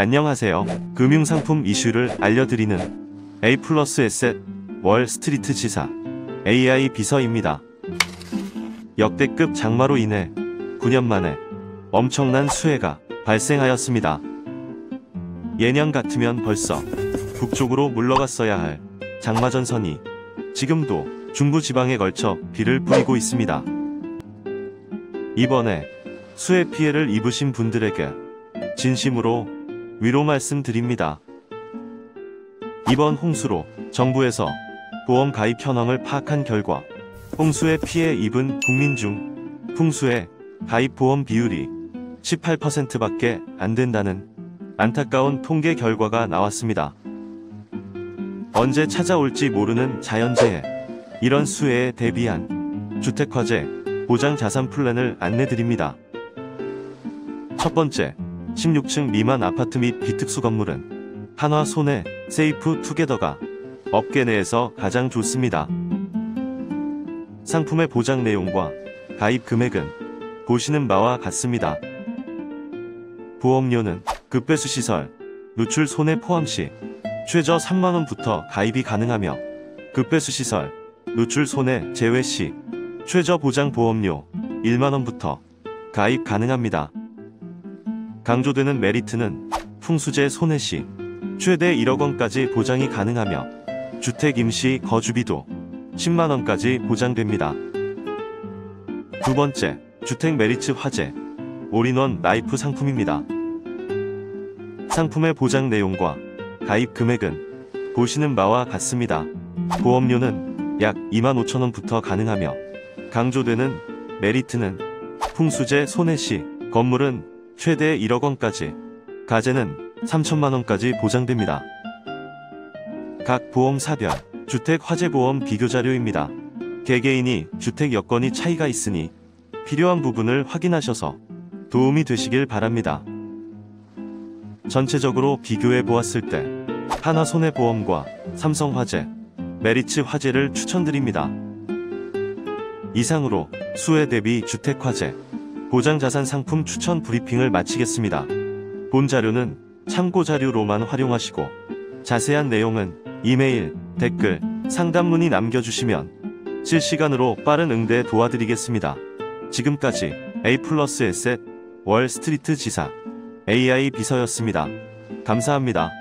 안녕하세요. 금융상품 이슈를 알려드리는 A 플러스 에셋 월 스트리트 지사 AI 비서입니다. 역대급 장마로 인해 9년 만에 엄청난 수해가 발생하였습니다. 예년 같으면 벌써 북쪽으로 물러갔어야 할 장마 전선이 지금도 중부 지방에 걸쳐 비를 뿌리고 있습니다. 이번에 수해 피해를 입으신 분들에게 진심으로 위로 말씀드립니다. 이번 홍수로 정부에서 보험 가입 현황을 파악한 결과 홍수에 피해 입은 국민 중 풍수의 가입 보험 비율이 18%밖에 안 된다는 안타까운 통계 결과가 나왔습니다. 언제 찾아올지 모르는 자연재해, 이런 수해에 대비한 주택화재 보장 자산 플랜을 안내드립니다. 첫 번째, 16층 미만 아파트 및 비특수 건물은 한화 손해 세이프 투게더가 업계 내에서 가장 좋습니다. 상품의 보장 내용과 가입 금액은 보시는 바와 같습니다. 보험료는 급배수 시설, 누출 손해 포함 시 최저 3만원부터 가입이 가능하며 급배수 시설, 누출 손해 제외 시 최저 보장 보험료 1만원부터 가입 가능합니다. 강조되는 메리트는 풍수재 손해 시 최대 1억 원까지 보장이 가능하며 주택 임시 거주비도 10만 원까지 보장됩니다. 두 번째, 주택 메리츠 화재 올인원 라이프 상품입니다. 상품의 보장 내용과 가입 금액은 보시는 바와 같습니다. 보험료는 약 2만 5천 원부터 가능하며 강조되는 메리트는 풍수재 손해 시 건물은 최대 1억 원까지, 가재는 3천만 원까지 보장됩니다. 각 보험사별 주택 화재보험 비교 자료입니다. 개개인이 주택 여건이 차이가 있으니 필요한 부분을 확인하셔서 도움이 되시길 바랍니다. 전체적으로 비교해 보았을 때 하나 손해보험과 삼성화재, 메리츠 화재를 추천드립니다. 이상으로 수해 대비 주택화재, 보장자산 상품 추천 브리핑을 마치겠습니다. 본 자료는 참고 자료로만 활용하시고 자세한 내용은 이메일, 댓글, 상담 문의 남겨주시면 실시간으로 빠른 응대 도와드리겠습니다. 지금까지 A 플러스 에셋 월 스트리트 지사 AI 비서였습니다. 감사합니다.